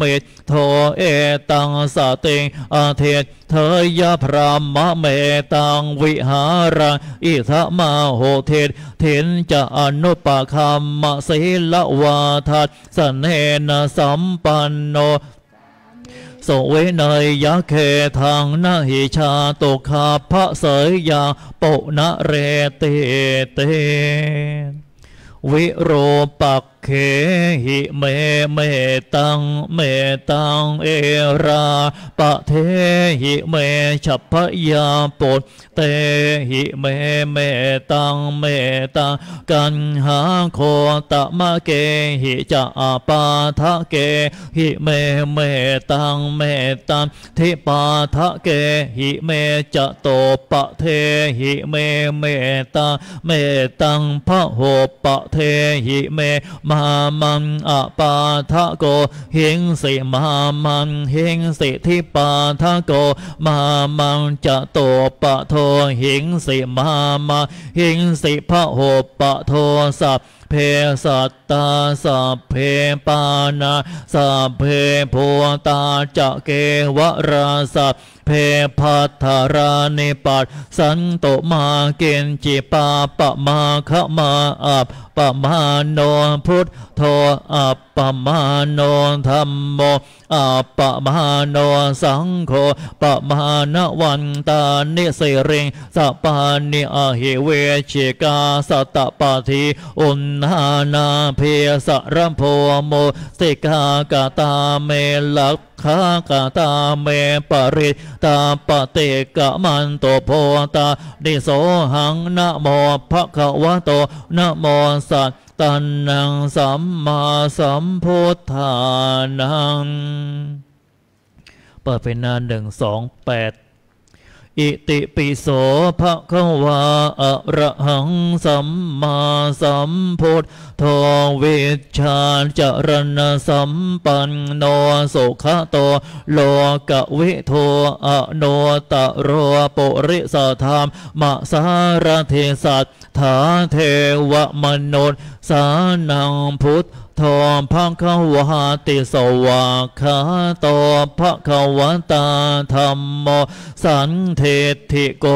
เมตโทเอตังสติงอาเทศเทยพรามะเมตังวิหารังอิทะมาโหเทศเทนจะอนุปคัมมะศีลวาทัสสเนนสัมปันโนสเวนยยะเคทางนาหิชาตุคาพระเสยยาปุนเรเตเตวิรูปัก เขหิเมเมตังเมตังเอราปะเทหิเมฉัพพยาปุตเตหิเมเมตังเมตังกันหาโคตมะเกหิจะอาปาทะเกหิเมเมตังเมตังทิปาทะเกหิเมจะโตปะเทหิเมเมตังเมตังพระโหปะเทหิเมมามังอปาทะโกหิงสิมามันหิงสิทิปาทะโกมามังจะโตปะโทหิงสิมามาหิงสิพระโหปะโทสัพ เพสัตตาสัพเพปานาสัพเพโพตาจะเกวราสัพเพพัทธารานิปัสสันโตมาเกณจิปาปะมาขมาอัปปมาโนพุทโธอัปปมาโนธรรมโมอัปปมาโนสังโฆปะมาณวันตานิสิริงสปานิอหิเวชิกาสัตตปาทิอุณหานาเพสรัมโพโมสิกากาตาเมลักขากาตาเมปริตาปเตกะมันโตโพตาดิโสหังนะโมภะคะวะโตนะโมสัตตันนังสัมมาสัมพุทธานัง เปิดเป็นหนาหนึ่งสองแปด อิติปิโสภะคะวาอะระหังสัมมาสัมพุทโธเวชชาจรณสัมปันโนสุขโตโลกะวิโทอะโนตะโรปุริสธรรมมะสารเทสัตถาเทวมนุษสานังพุทธ โทภะคะวะติสวาคาโตภะคะวตาธรรมโมสันเทธิโก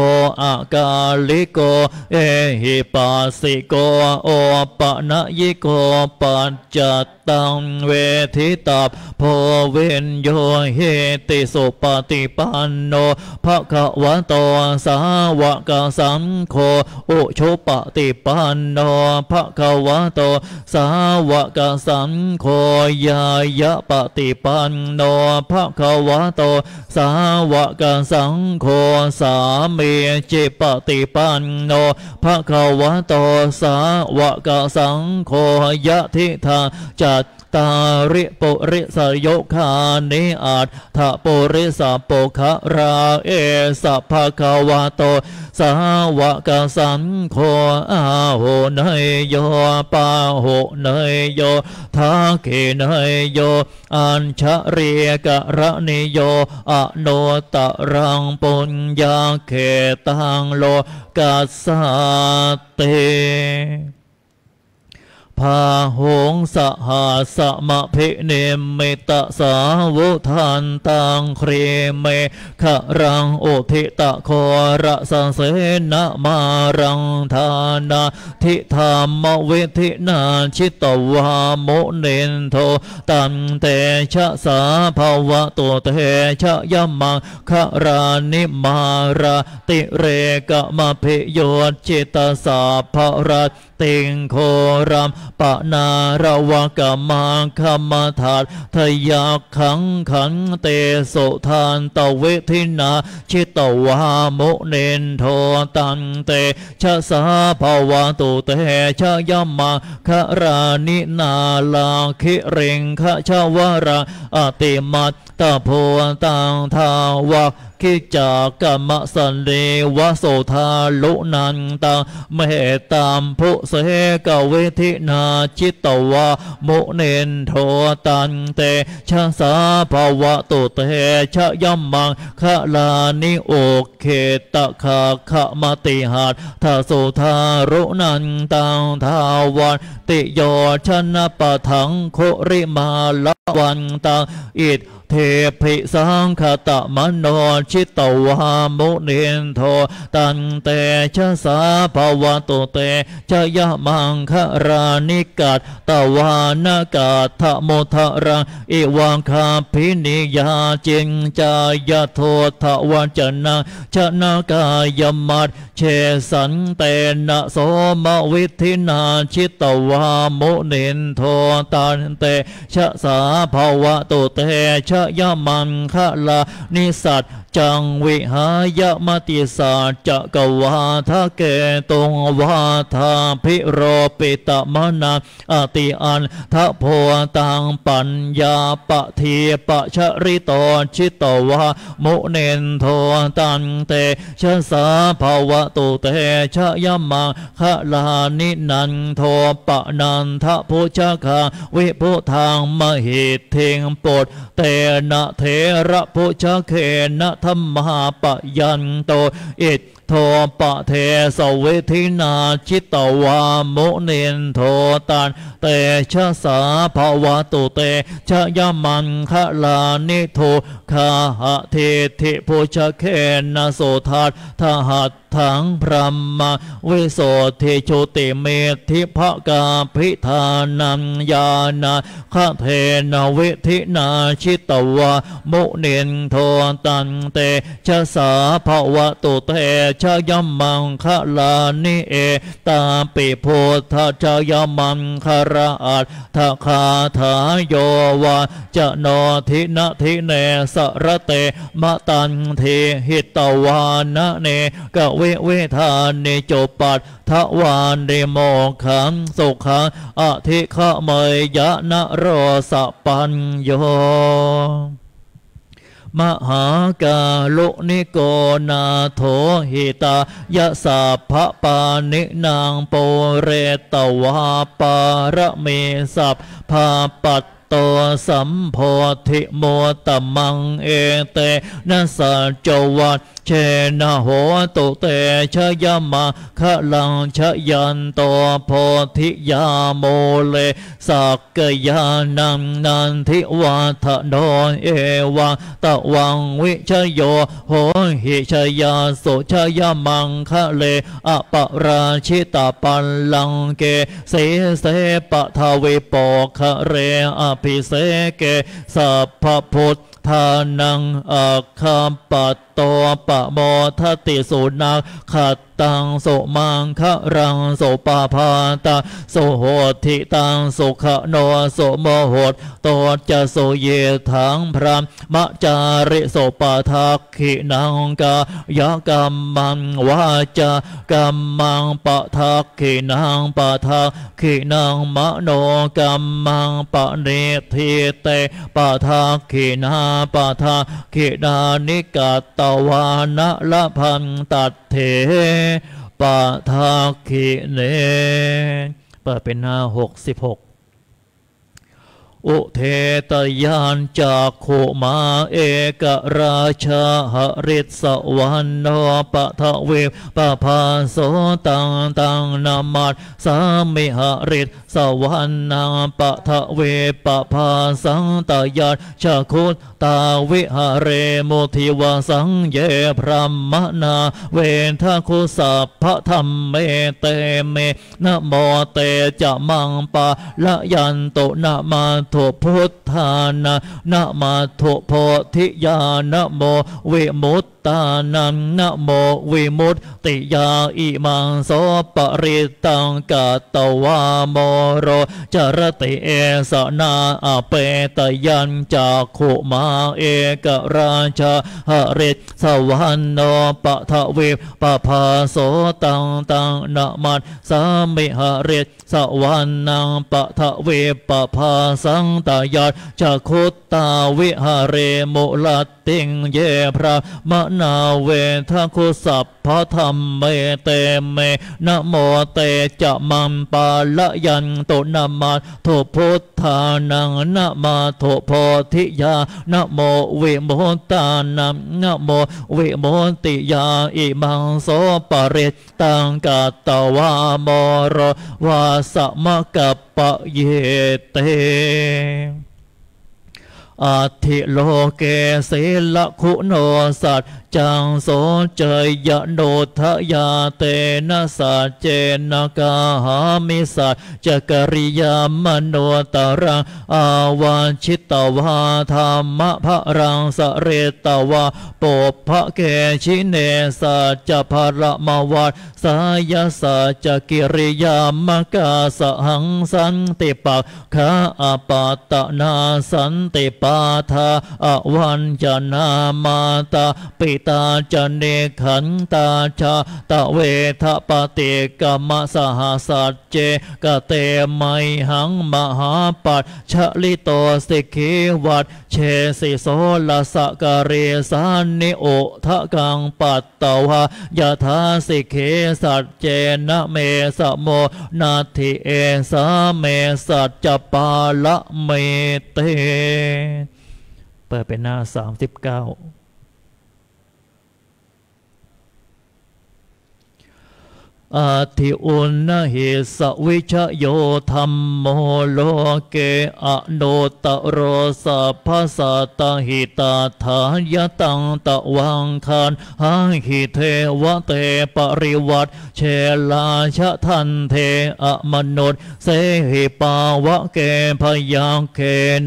อากาลิโก เอหิปัสสิโกโอปะนะยิโกปัจจัตตังเวทิตาโพเวนโยเฮติสุปฏิปันโนภะคะวะโตสาวกสังโฆอุชุปฏิปันโนภะคะวะโตสาวกสังโฆยายะปฏิปันโนภะคะวะโต สาวกสังโฆสามีจิปฏิปันโนภะคะวะโต สาวกสังโฆยะทิทาจัต ตาริปุริสยคานิอาตถะปุริสปุคะราเอสะภะคะวะโต สาวกสังโฆอาโหเนยโยปาโหเนยโยทาเกเนยโยอัญชเรกะระนิโยอโนตะรังปุญญาเขตังโลกัสสาเต พาหงสหาสมะเพเนเมตสาวุทันตังเครเมขรังโอทิตะโคระสังเสนะมารังทานาทิธามเวทินาชิตวาโมเนนโทตันเตชะสาภาวะตัวเตชะยมังขรานิมาราติเรกะมะเพโยจิตสาภรัตติงโครัมปะนาระวกะมังคมถาทยาขังขันเตโสทานตเวทินาชิตวามุเนนโทตันเตชะสาภาวะตุเตชะยมาครานินาลาคิเริงขะชาวราอติมัตตโพตังทาวะ คิจากรรมสันเลวโสธาลุนันตังเมตตามผู้เสกเวทินาจิตตวามุเนนโทตันเตชะสาภาวะตุเตชะยัมมังคะลานิโอเคตะคาขะมติหัดทาโสธารุนันตังทาวันติโยชนะปะทังโคริมาละวันตังอิด เทพิสังคตะมโนชิตวามุนินโทตันเตชะสาภาวะตุเตชะยะมังครานิกัตตวานากาทะโมทะรังอิวังคาพินิยาจิงจายโททวัจนะชนากายมัดเชสันเตนะโสมวิธินาชิตวามุนินโทตันเตชะสาภาวะตุเตชะยะมังคะลานิสัตจังวิหายมติสาจักวาทะเกตงวาทาพิโรปิตมนาอติอันทะโพตังปัญญาปะทีปะชริตชิตวามุเนนโทตันเตชะสาภาวะตุเตชะยะมังคะลานินันโทปะนันทะพุชคาวิพุทางมหิตเทงปดเตนะเทระพุชเคนะธรรมาปยันโตอิทโทปะเทสเวทินาชิตวามุนินโทตันเตชะสาภาวะตุเตชะยมันคะลานิโทคาหะเทธิพุชเคนะโสทัตทหัตถังพรหมเวโสเทโชติเมธิภกาพิธานัญญาณคะเทนเวทินาชิตวามุนินโทตันเตชะสาภวะตุเตชะยมังคะลานิเอตาปิโพธาชะยมังคาราอัตทาคาถาโยวาจะโนทินะทิเนสระเตมะตันเทหิตวานะเนกเวเวทานเนจปัตทวานเดโมขังสุขังอธิขะเมยยะนะโรสปัญโยมหากาลุนิโกนาโถหิตายะสัพพปานินางโปเรตวาปารเมสัพพาปัตโตสัมโพธิโมตมังเอเตนะสัจวัต เชนะโหตุเตชะยมะคะลังชะยันโตโพธิยาโมเลสักกยานังนันทิวาทะโนเอวังตะวังวิชโยโหหิชยาสุชยมังคะเลอปราชิตาปัลลังเกเสเสปะทาวิปอคะเรอภิเสเกสัพพพุ ทานังอาคามปัตโตปะโมทติสุนังขัด ตังโสมังคะรังโสปาพาตาโสโหติตังสุขโนโสโมโหตโตจะโสเยถังพรามมะจาริโสปาทักขินังกายกรรมังวาจากรรมังปะทักขินังปะทักขินังมโนกรรมังปะเนทิเตปะทักขินาปะทักขินานิกาตวานะละพันตัดเถปะทากิเนเปิดเป็นหน้าหกสิบหก อุเทตยานจากโคมาเอกราชาหริสวรรณปะทะเวปะพาโสตังตังนามัดสามิหริสสวรรณปะทะเวปะพาสังตยานชาคุตตาวิหเรโมทิวาสังเยพรหมนา เวนทคุสัพพะธรรมเมเตเมนะโมเตจะมังปะละยันโตนะมาโทพุทธานะนะมาโทโพธิญาณโมเวมุต ตานังนะโมวิมุตติยาอิมังโสปริตังกาตวามโรจรติเอสนาอเปตยัญจากขุมาเอกราชาหริสวรรณปะทะเวปะพาโสตังตังนะมัดสามิหริสวรรณังปะทะเวปะพาสังตายัตจะคุตตาวิหเรมุลตติงเยพระมนาเวทคุสัพพะธรรมเมเตเมนะโมเตจะมัมปาละยันตุนามาโทพุทธานังนะมาโทโพธิยานะโมวิโมตานังนะโมวิโมติยาอิมังโสปะเรตตังกาตวามรวาสมะกัปปะเยเตอาทิโลเกเสละคุณโนสัตจังโสเจยโนทยาเตนะสัจเจนกาหามิสัจจกริยามโนตรังอาวาชิตวาธรรมะพระรังสเรตวาปปพระเกชิเนสัจจภรมวัตสายสัจจกิริยามกาสหังสันติปักขาอปาตนาสันติปาทาอวันจนามาตาปิตาจเนขันตาชาตะเวทปฏิกรรมสหสัจเจกเตไมหังมหาปัจฉลิโตสิกขีวัดเชสิโสลสกเรสานิโอทะกังปัตตวายาทาสิกขีสัจเจนะเมสะโมนาทิเอสาเมสัจจปาละเมเต เปิดเป็นหน้าสามสิบเก้า อาทิอุณหิสวิชโยธรรมโมโลเกอโนตโรสัพพสัตหิตาฐายตังตะวังคานหาหิเทวเตปริวัตเชลาชะทันเทอมนุษเสหิปาวะเกพยังเค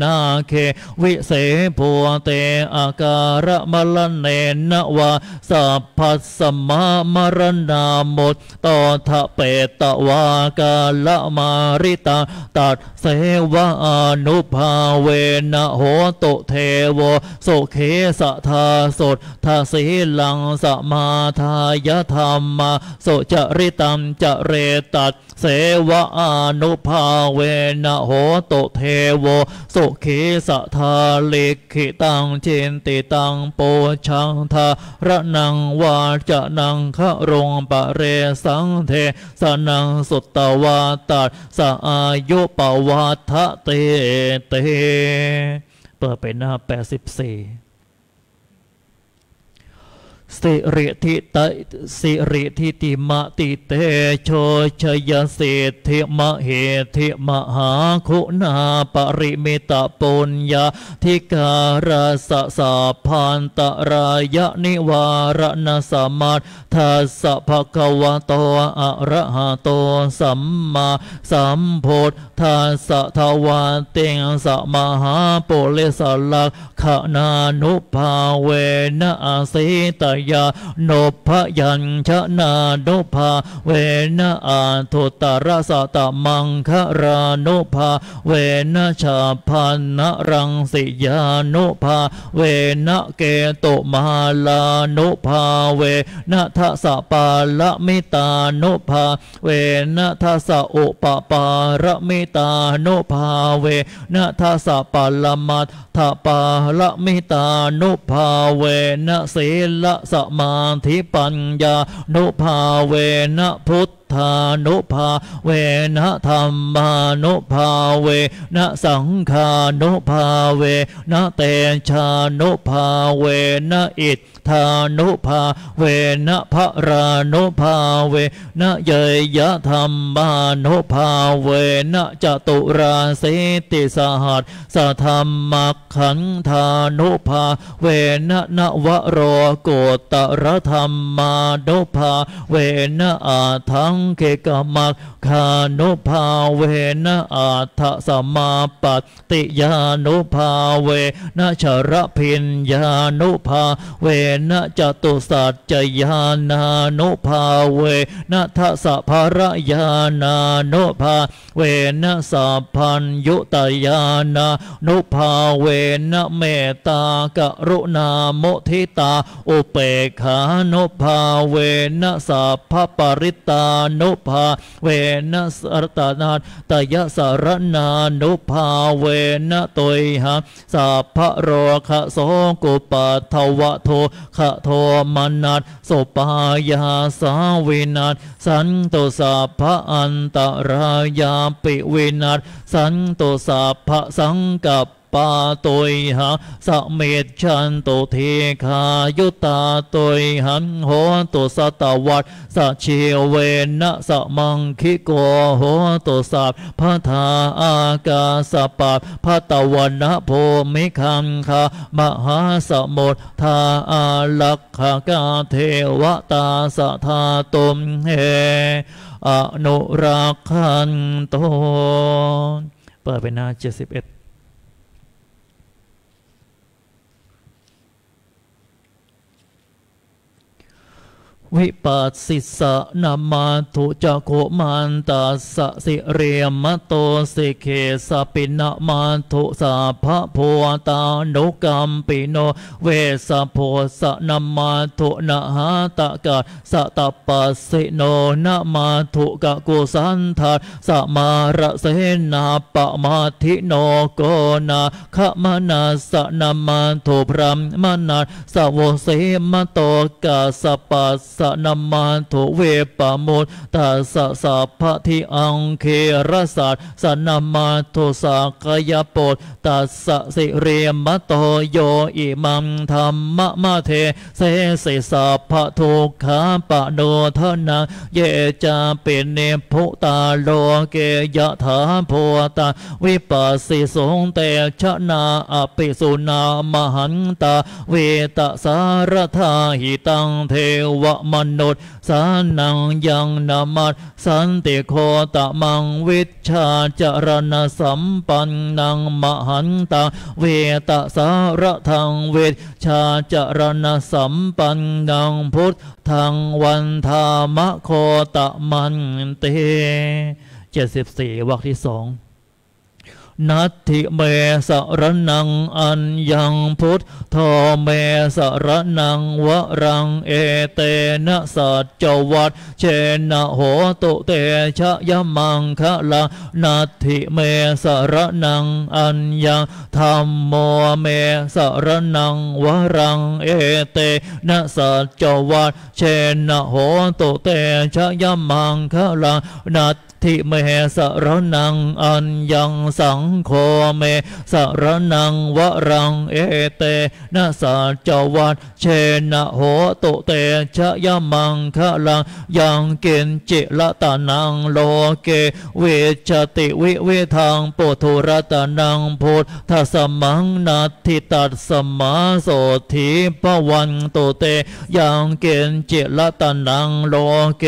นาเควิเศภูเตอาการะมลเนนวาสัพพัสสมามรณาหมดตทะเปตวากาละมาริตาตัดเสวะอนุภาเวนะโหตุเทโวสุเขสะทาสดทาสีลังสมาทายธรรมาสุจริตัมจะเรตัดเสวะอนุภาเวนะโหตุเทโวสุเขสะทาลิขิตังเจนติตังโปชังทาระนังวาจะนังคะรงปะเรสังเทสนังสุตตวาตัสอายุปวัฏทะเตเต เปิดไปหน้าแปดสิบสี่ สิริทิตสิริทิติมะติเตโชชยเศรษฐิมะเหติมหาคุณาปริมิตปุญญาทิการาสสะพันตรายะนิวารณสมัตทัสสะภะคะวะโตอะระหะโตสัมมาสัมพุทธัสสะทวาเตงสะมหาปุริสลักขณานุภาเวนะอาสิตยานุพยัญชนะนุภาเวนะอาทุตรสะตะมังคะรานุภาเวนะชาพันนรังสิยานุภาเวนะเกตุมาลานุภาเวนะทัสสะปาละมิตานุภาเวนะทัสสะอุปปาระมิตานุภาเวนะทัสสะปาลมัตถปาละมิตานุภาเวนะศีลสมาธิปัญญา นุภาเวนะพุทธานุภาเวนะธรรมานุภาเวนะสังฆานุภาเวนะเตชานุภาเวนะอิทธานุภาเวนะพระรานุภาเวนะเยยะธรรมานุภาเวนะจตุราสิติสหัสสะธรรมขันธานุภาเวนะนวโรโกตระธรรมานุภาเวนะอาทังเกกมักคานุภาเวนะอาทสมาปติยานุภาเวนะชรพิญญานุภาเวนะจตุสัจจยานานุภาเวนะทัสภรยานานุภาเวนะสัพพัญยุตยานานุภาเวนะเมตตากรุณาโมทิตา อุเปขานุภาเวนะสัพพปริตานุภาเวนะสรตนาตยสารนานุภาเวนะตุยหาสัพพะโรคะโสกุปัทวะโทคะโทมนัสสุปายาสาวินาศสันตุสัพพะอันตรายาปิวินาศสันตุสัพพะสังกัป ปาตุยหาสเมตชันตุเทคายุตาตุยหันโหตุสตวัตสเชเวนะสมังคิโกโหตุสัพพทาอากาสปะพะตวันนะโพมิคังคามหาสมุทธาอาลักขกาเทวตาสะทาตุมเฮอนุรักขันโตเปิดไปหน้าเจ็ดสิบเอ็ด วิปัสสิสะนามาทุจักโคมันตัสสะสิเรียมโตสิเคสปินามาทุสาภะโพตานุกรรมปิโน เวสโพสะนามาทุนะหาตะกะสะตะปัสสิโนนามาทุกะกุสันทัสมาระเสนาปะมาทิโนโกนาขมนาสะนามาทุพรามนาสะโวเสมโตกะสปัสสนามาทุเวปะมุตตัสสะสัพพะทิอังเครสัตสนามาทุสากยปตตัสสะสิเรียมโตโยอิมังธรรมะมะเทเสสิสัพพะทุกขาปะโนทนาเยจาเป็นเนพุตาโลเกยะถาโพตาวิปัสสิสงเตชะนาอภิสุนามหันตาเวตสารธาหิตังเทวมนุษย์สานังยังนามัสสันติโคตะมังวิชาจารณสัมปันนังมหันตังเวตสารทังเวชาจารณสัมปันนังพุทธังวันธามะโคตะมันเตเจ็ดสิบสี่วรรคที่สอง นัตถิเมสรนังอัญญังพุทธเมสรนังวรังเอเตนะสัจจวัตเชนะโหตุเตชะยมังคะลังนัตถิเมสรนังอัญญังธรรมโมเมสรนังวรังเอเตนะสัจจวัตเชนะโหตุเตชะยมังคะลังนัตทิเมสรนังอัญญังสังโฆเมสรนังวรังเอเตนะสัจวัตเชนะโหตุเตชะยมังคะลังยังเกณจิละตานังโลเกเวชติวิเวทังปุถุรตานังพุทธสมังนาทิตัสสมาโสธีปวันตุเตยังเกณจิละตานังโลเก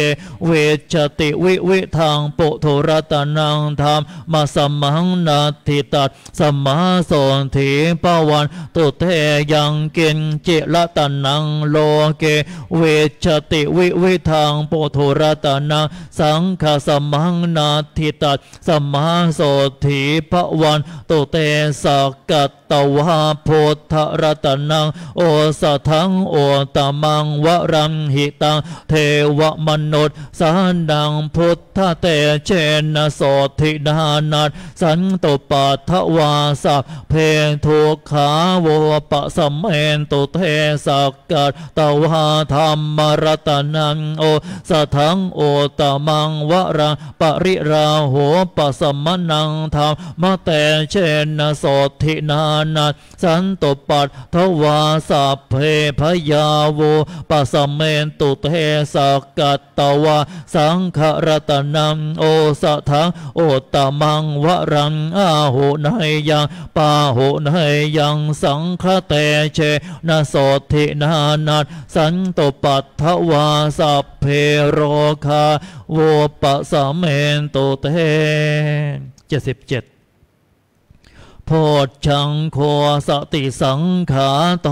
เวชติวิเวทังปุถุรตานังธรรมมาสมังนาทิตัสสมาโสธีปวันตุเตยังเกณจิละตานังโลเก เวชติวิวิทางปุถุรตานังสังฆสมังนาทิตัสสมาโสธีปวันตุเตสักกัต ตวาพุทธรตนัง โอสทังโอตมังวรังหิตัง เทวมนุษย์สานังพุทธเตเชนะโสธินานัสสันตุปัทวาสัพเพทุกขาโวปะสมเมนตุเทสักกัตตวาธรรมรตนังโอสทังโอตมังวรังปริราโหปะสมนังธรรมเตเชนะโสธินานัสสันตุปัททวาสัพเพพยาโวปัสเมนตุเทสกัตตวาสังขรตนังโอสะทังโอตมังวรังอาหุนายยังปาหุนายยังสังฆเตเชนะโสธินานัสสันตุปัททวาสัพเพโรคาโวปัสสเมนตุเทเจ็ดสิบเจ็ด โพชังโคสติสังขาโต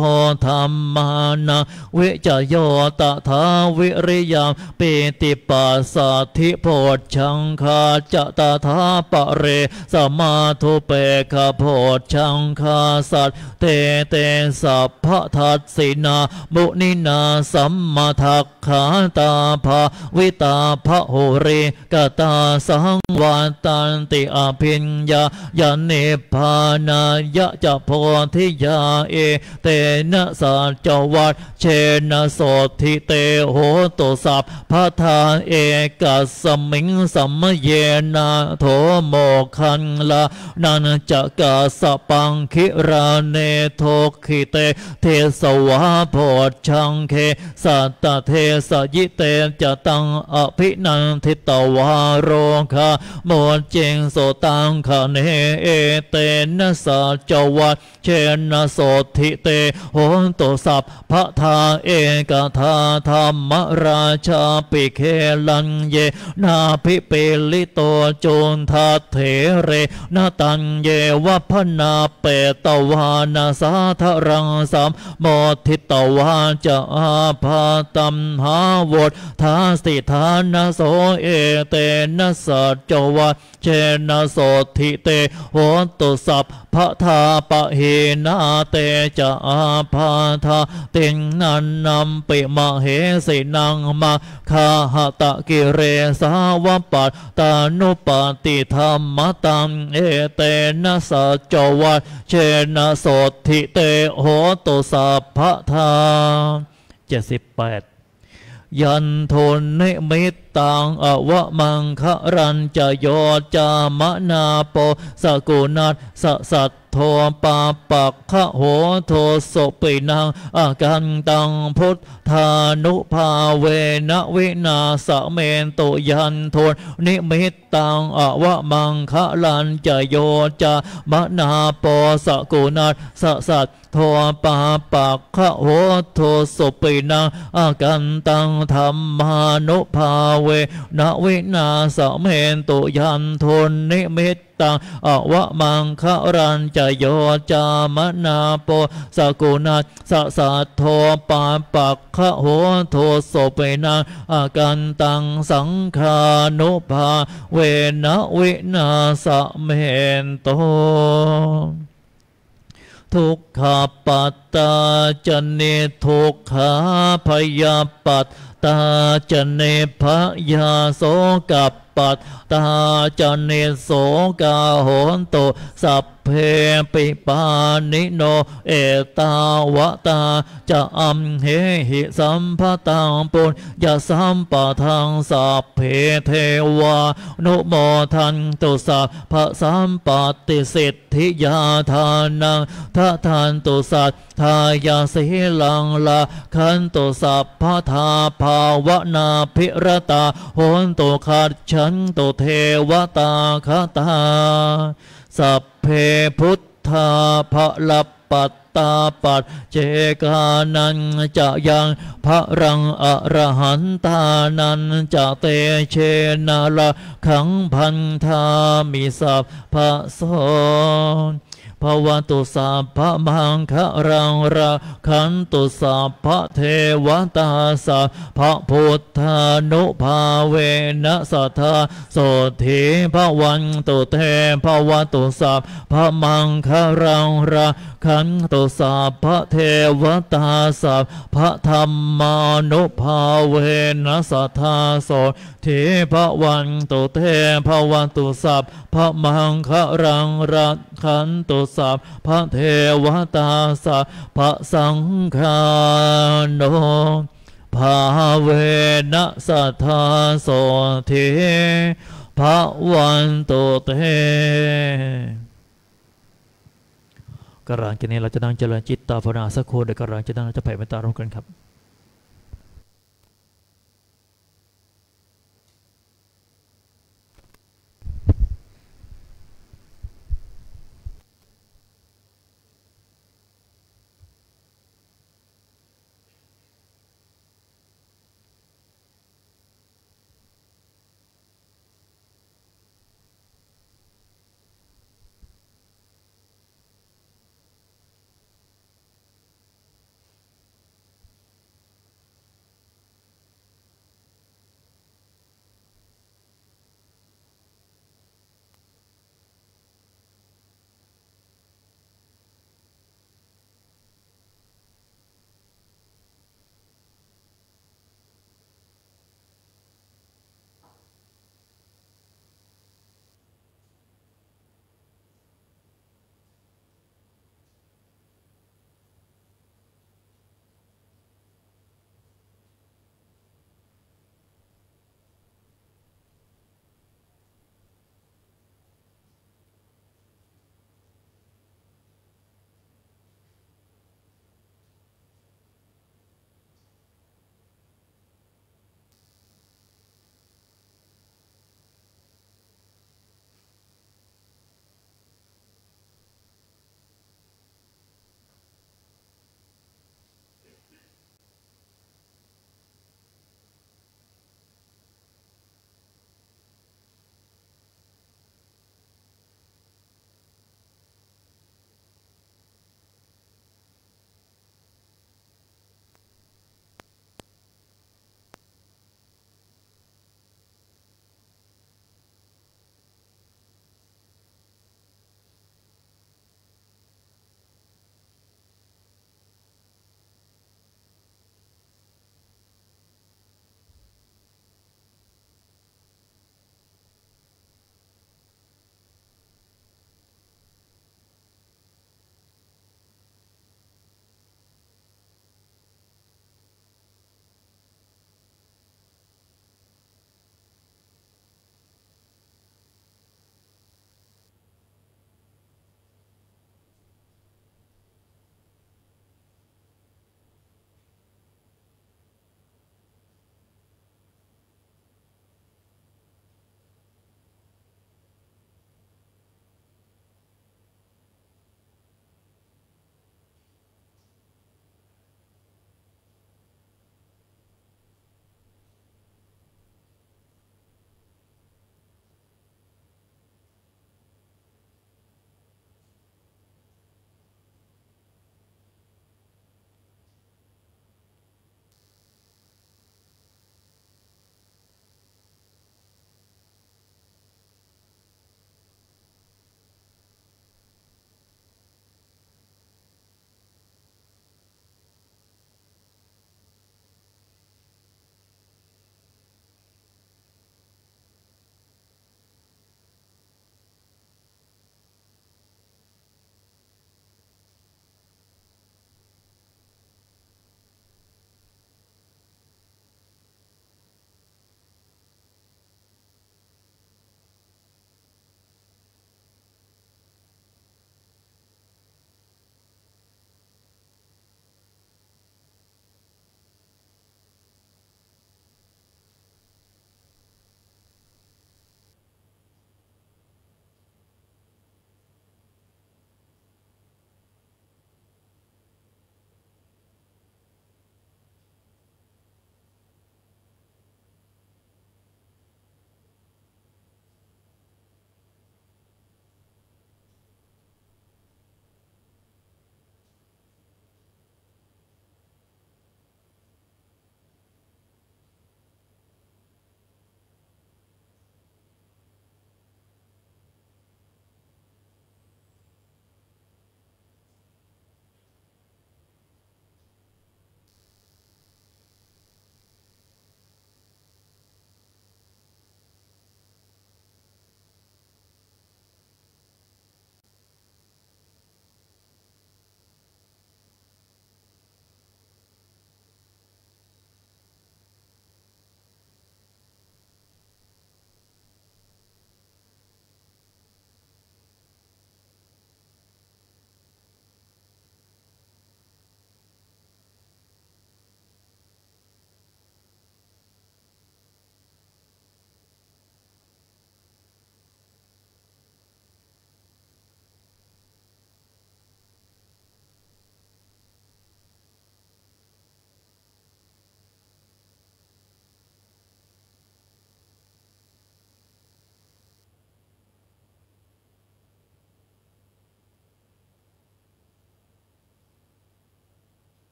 ธรรมานาวิจโยตถาวิริยามปิติปัสสธิโพชังคาจะตถาปะเรสมาทุเปกโพชังคาสัตเตเตสัพพทัสสินามุนินาสัมมาทักขาตาภาวิตาภโหเรกตาสังวาตันติอภิญญายาเนพานายะจะโพธิยาเอ เตนะสัจวัตเชนะโสทิเตโหตุสัพพะทาเอกัสมิงสัมเยนะโทโมคันลานันจะกัสปังคิราเนโทคิเต เทสวาโพชังเคสัตตเทสยิเตจะตังอภินันทิตวาโรคาโมเจงโสตังคเนเอเตนนะสัจวัตเชนะโสทิเตโหตุสัพพะทาเอกทาธรรมราชาปิเคลันเย นาภิเปลิโตโจนทัตเถเรนาตันเยวะพนาเปตวานาสาธรังสามมทิตวาจะอาภาตัมหาวดทาสิทานาโสเอเตนะสัจวัตเชนะโสทิเตโหตุสัพพระทาปะเฮนาเตจะอาภาทาติงนันนำปิมะเหสินังมาคาหตะกิเรสาวปัตตานุปติธรรมตังเอเตนะสัจวัตเชนะโสทิเตโหตุสัพพะทาเจ็ดสิบแปดยันโทนเนมิตตังอวะมังคะรันจะโยจามนาโปสกุนัสสะสัทโทปาปักขะโหโทสปินังอากันตังพุทธานุภาเวนะวินาสเมนตุยันโทนนิมิตตังอวะมังคะรันจะโยจามนาโปสกุนัสสะสัทโทปาปักขะโหโทสปินังอากันตังธรรมานุภาเวนะวินาสเมนตุยันทนนิมิตตังอวะมังคะรันจะโยจามนาโปสกุณัสสะสัทโทปาปักขะโหโทโสเปนังอากันตังสังขานุภาเวนะวินาสเมนโตทุก ขปัตตาจเนทุกขาพยาปัตตาจเนพยาโสกับปัตตาจเนโสกาโหนโตสัพเพปิปานิโน เอตาวตา จะอัมเหหิสัมภตังปุญญาสัมปะทังสัพเพเทวานุโมทันตุสัพพะสัมปติสิทธิยาทานังทัทันตุสัตทายาสิลังลาคันตุสัพพทาภาวนาภิรตาโหนตุขัดฉันตุเทวตาคตา สัพเพพุทธาภลับปัตตาปัดเจกานันจะยังพระรังอรหันตานันจะเตเชนาละขังพันธามิสัพพะโส ภวันตุสัพพะมังคะรังราคันตุสัพพะเทวตาสัพพะพุทธานุภาเวนะสัทธาโสธีภวันตุเทภวันตุสัพพะมังคะรังราคันตุสัพพะเทวตาสัพพะธรรมานุภาเวนะสัทธาโสธีภวันตุเทภวันตุสัพพะมังคะรังราคันตุสัพพะเทวตาสัพพะสังฆาโนภาเวนะสัทธาโสธีภะวันตุเตกระรานกันนี้เราจะนั่งเจริญจิตตาภาวนาสักครู่เดี๋ยวกระรานจะนั่งเราจะแผ่เมตตาร่วมกันครับ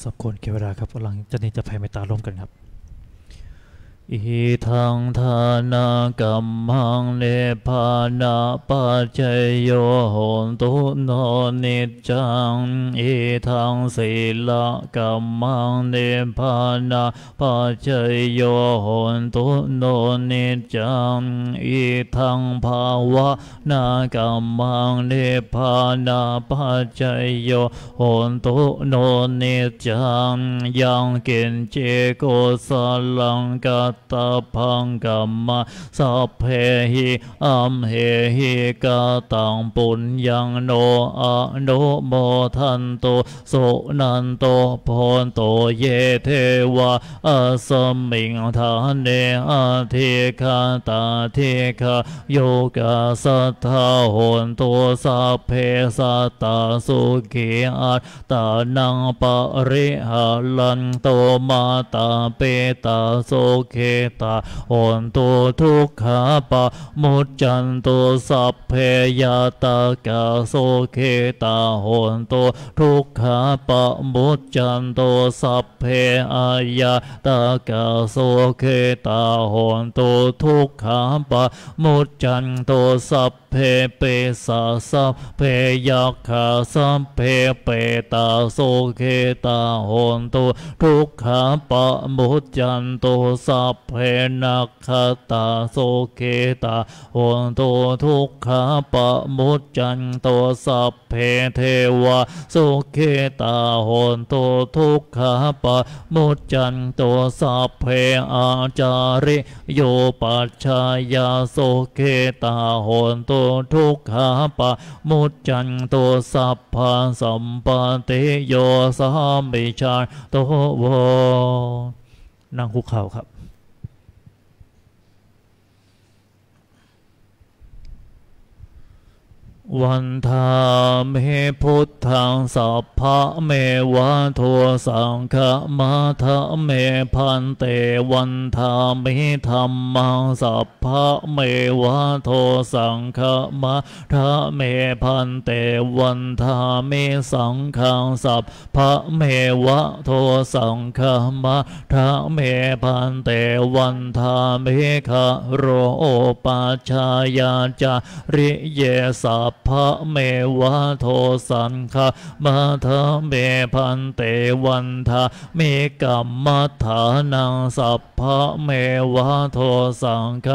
สับคนเกเวลาครับกำลังจะนี่จะแผ่เมตตาร่วมกันครับ อิทังทานากัมมังเลพานาปัจเจโยโหนตุโนนิจจังอิทังศีลกัมมังเลพานาปัจเจโยโหนตุโนนิจจังอิทังภาวะนากัมมังเลพานาปัจเจโยโหนตุโนนิจจังยังกินเจโกสลังกัตตาพังกัมมะสัพเพหิอัมเหหิกาตังปุญญังโนอะโนโมทันโตสุนันโตพนโตเยเทวะอสมิงทานเนอาเทคาตาเทคาโยกาสัทธาหนตัวสัพเพสัตตาสุขีอัตตานังปริหาลันโตมาตาเปตาโสเคตาโหนตุทุกขาปะมุจจันตุสัพเพยาตากาโสเคตาโหนตุทุกขาปะมุจจันตุสัพเพอายาตากาโสเคตาโหนตุทุกขาปะมุจจันตุสัพ เพเปสาสัพเพยักขาสัพเพเปตาโสเคตาโหนตุทุกขาปะมุจันตุสัพเพนักขตาโสเคตาโหนตุทุกขาปะมุจันตุสัพเพเทวะโสเคตาโหนตุทุกขาปะมุจจันตุสัพเพอาจาริโยปัจชายาโสเคตาโหนตุทุกขาปะมุจจันตุสัพพะสัมปติโยสามิชาโตโวนั่งคุกเข่าครับ วันทาเมพุทธังสัพพะเมวะโทสังฆมาทะเมพันเตวันทาเมธรรมังสัพพะเมวะโทสังฆมาทะเมพันเตวันทาเมสังฆังสัพพะเมวะโทสังฆมาทะเมพันเตวันทาเมฆะโรโอปัชายาจาริเยสัพพะเมวะโทสังฆมาทะเมพันเตวันทาเมกัมมัฏฐานังสัพพะเมวะโทสังฆ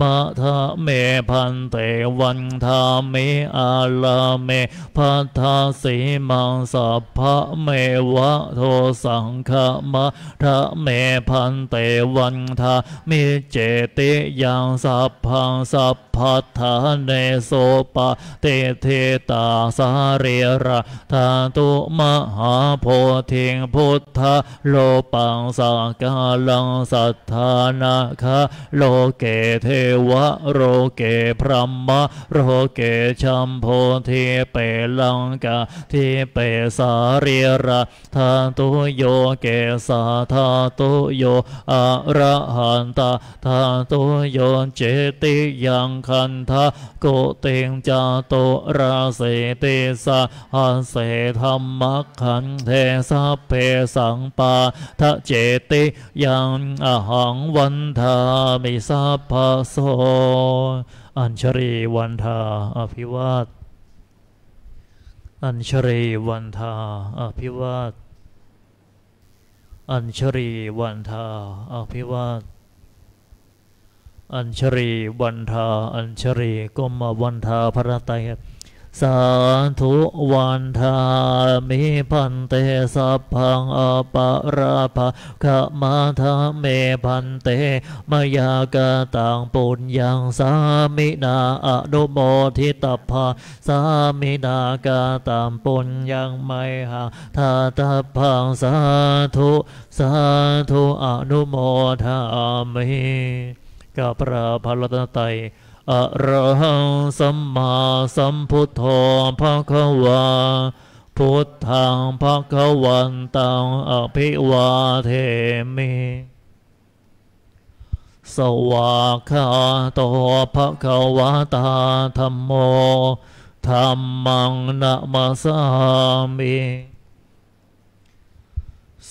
มาทะเมพันเตวันทาเมอาลาเมพัทธาสีมังสัพพะเมวะโทสังฆมาทะเมพันเตวันทาเมเจติยังสัพพังสัพพัทธาเนโสปะเตเทตาสาเรระทาตุมหาโพธิงพุทธโลปังสากาลังสัทธานาคาโลเกเทวะโรเกพรหมะโรเกชัมโพธิเปลังกาทิเปสาเรระทาตุโยเกสาทาตุโยอะระหันตาทาตุโยเจติยังคันทะโกเตงจาโตราเสติสะหันเสธรรมขันเทสัพเพสังปาทะเจติยังอหังวันทามิสัพพโสอัญชรีวันทาอภิวาทอัญชรีวันทาอภิวาทอัญชรีวันทาอภิวาท อัญชรีวันทาอัญชรีก็มาวันทาพระไตรสาธุวันทามิพันเตสัพพังอปาราภะขมาทาเมพันเตมยากาตังปุญญังสามินาอนุโมทิตาภาสามินากาตังปุญญังไมหังทาตาพังสาธุสาธุอนุโมทามิ กับพระพรตนตรัยอะระหังสัมมาสัมพุทโธภะคะวาพุทธังภะคะวันตังอภิวาเทมิสวากขาโตภะคะวะตาธัมโมธัมมังนะมาสามิ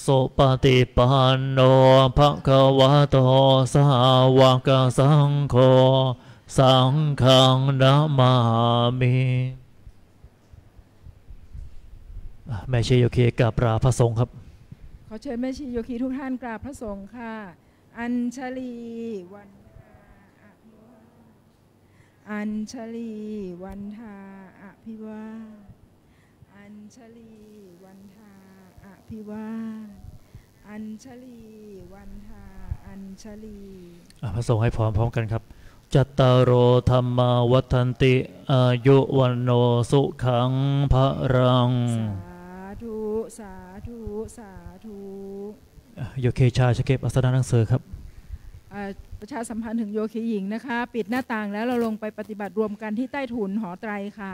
สุปฏิปันโนภะคะวะโตสาวกสังโฆสังฆังนามามิแม่ชีโยเคกับราพระสงฆ์ครับ ขอเชิญแม่ชีโยคีทุกท่านกราบพระสงฆ์ค่ะ อัญชลีวันทาอภิวาอัญชลีวันทาอภิวาอัญชลี ภิวาทอัญชลี วันทาอัญชลีอะพระสงฆ์ให้พร้อมพร้อมกันครับจัตตารโอธรรมาวัฏันติ อายุวันโนสุขังพระรัง สาธุ สาธุ สาธุอะโยเคชาชะเก็บอัสดาหนังสือครับเอ่อประชาสัมพันธ์ถึงโยคีหญิงนะคะ ปิดหน้าต่างแล้วเราลงไปปฏิบัติรวมกันที่ใต้ถุนหอไตรค่ะ